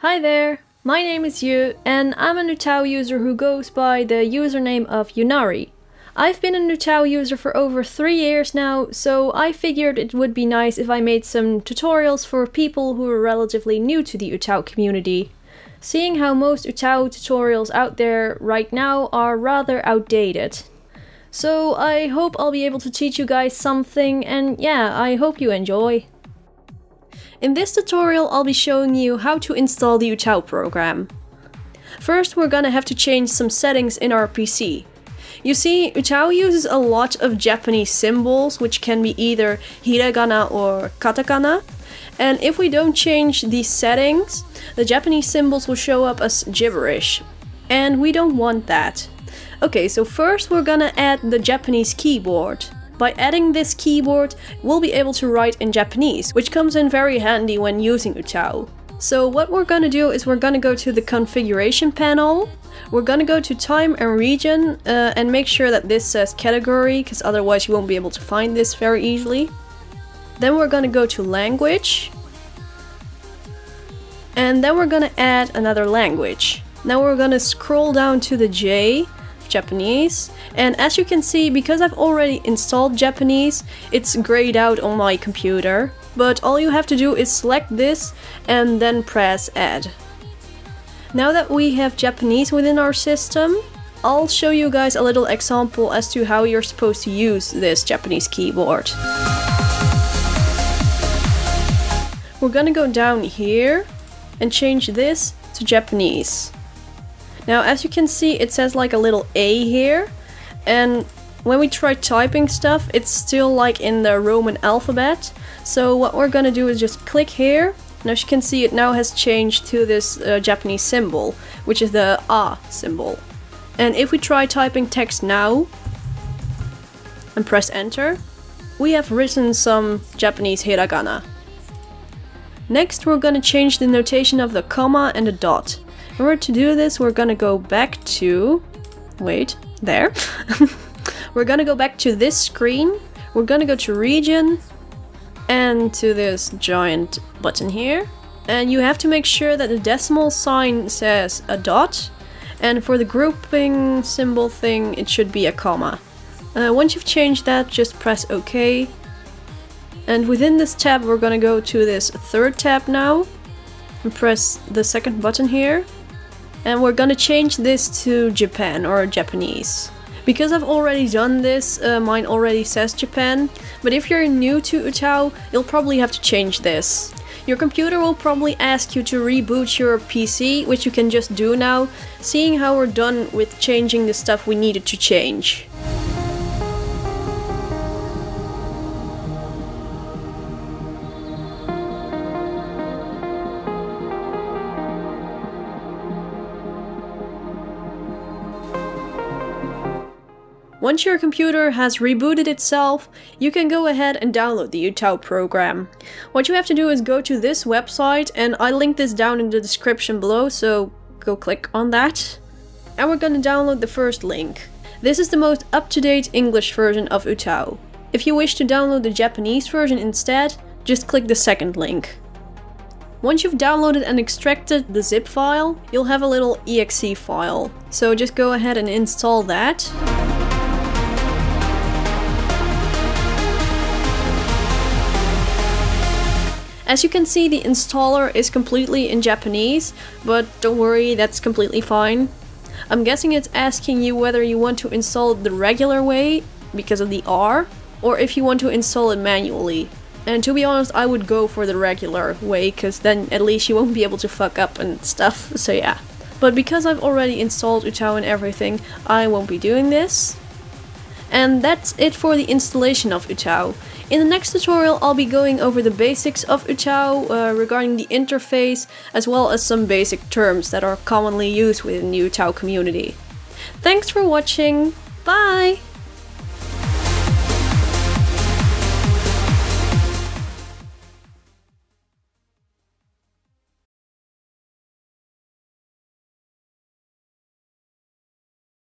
Hi there, my name is Yu, and I'm an UTAU user who goes by the username of Yuunarii. I've been an UTAU user for over 3 years now, so I figured it would be nice if I made some tutorials for people who are relatively new to the UTAU community. Seeing how most UTAU tutorials out there right now are rather outdated. So I hope I'll be able to teach you guys something, and yeah, I hope you enjoy. In this tutorial I'll be showing you how to install the UTAU program. First we're gonna have to change some settings in our PC. You see, UTAU uses a lot of Japanese symbols, which can be either hiragana or katakana, and if we don't change these settings, the Japanese symbols will show up as gibberish, and we don't want that. Okay, so first we're gonna add the Japanese keyboard. By adding this keyboard, we'll be able to write in Japanese, which comes in very handy when using UTAU. So what we're gonna do is we're gonna go to the configuration panel, we're gonna go to time and region uh, and make sure that this says category, because otherwise you won't be able to find this very easily. Then we're gonna go to language, and then we're gonna add another language. Now we're gonna scroll down to the J, Japanese. And as you can see, because I've already installed Japanese, it's grayed out on my computer. But all you have to do is select this and then press add. Now that we have Japanese within our system, I'll show you guys a little example as to how you're supposed to use this Japanese keyboard. We're gonna go down here and change this to Japanese. Now as you can see it says like a little A here and when we try typing stuff it's still like in the Roman alphabet so what we're gonna do is just click here and as you can see it now has changed to this uh, Japanese symbol which is the A symbol and if we try typing text now and press enter we have written some Japanese hiragana. Next we're gonna change the notation of the comma and the dot. In order to do this, we're gonna go back to... Wait, there. we're gonna go back to this screen. We're gonna go to region and to this giant button here. And you have to make sure that the decimal sign says a dot. And for the grouping symbol thing, it should be a comma. Uh, once you've changed that, just press OK. And within this tab, we're gonna go to this third tab now. And press the second button here. And we're gonna change this to Japan or Japanese. Because I've already done this, uh, mine already says Japan, but if you're new to UTAU, you'll probably have to change this. Your computer will probably ask you to reboot your PC, which you can just do now, seeing how we're done with changing the stuff we needed to change. Once your computer has rebooted itself, you can go ahead and download the UTAU program. What you have to do is go to this website, and I link this down in the description below, so go click on that. And we're gonna download the first link. This is the most up-to-date English version of UTAU. If you wish to download the Japanese version instead, just click the second link. Once you've downloaded and extracted the zip file, you'll have a little exe file. So just go ahead and install that. As you can see, the installer is completely in Japanese, but don't worry, that's completely fine. I'm guessing it's asking you whether you want to install it the regular way, because of the R, or if you want to install it manually. And to be honest, I would go for the regular way, because then at least you won't be able to fuck up and stuff, so yeah. But because I've already installed UTAU and everything, I won't be doing this. And that's it for the installation of UTAU. In the next tutorial I'll be going over the basics of UTAU uh, regarding the interface as well as some basic terms that are commonly used within the UTAU community. Thanks for watching, bye!